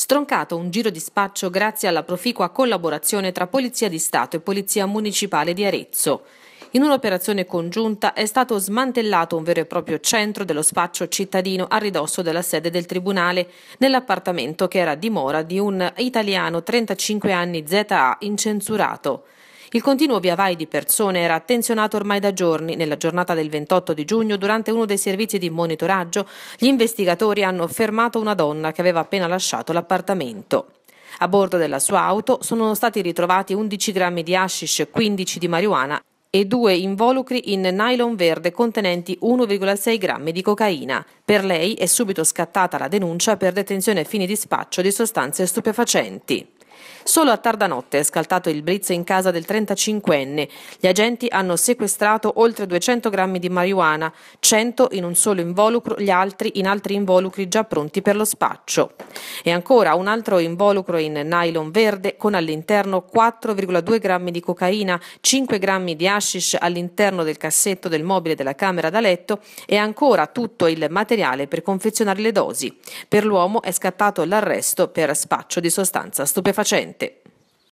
Stroncato un giro di spaccio grazie alla proficua collaborazione tra Polizia di Stato e Polizia Municipale di Arezzo. In un'operazione congiunta è stato smantellato un vero e proprio centro dello spaccio cittadino a ridosso della sede del Tribunale, nell'appartamento che era dimora di un italiano 35 anni ZA incensurato. Il continuo via vai di persone era attenzionato ormai da giorni. Nella giornata del 28 di giugno, durante uno dei servizi di monitoraggio, gli investigatori hanno fermato una donna che aveva appena lasciato l'appartamento. A bordo della sua auto sono stati ritrovati 11 grammi di hashish, 15 di marijuana e due involucri in nylon verde contenenti 1,6 grammi di cocaina. Per lei è subito scattata la denuncia per detenzione a fini di spaccio di sostanze stupefacenti. Solo a tarda notte è scaltato il blitz in casa del 35enne. Gli agenti hanno sequestrato oltre 200 grammi di marijuana, 100 in un solo involucro, gli altri in altri involucri già pronti per lo spaccio. E ancora un altro involucro in nylon verde con all'interno 4,2 grammi di cocaina, 5 grammi di hashish all'interno del cassetto del mobile della camera da letto e ancora tutto il materiale per confezionare le dosi. Per l'uomo è scattato l'arresto per spaccio di sostanza stupefacente piacente.